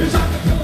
It's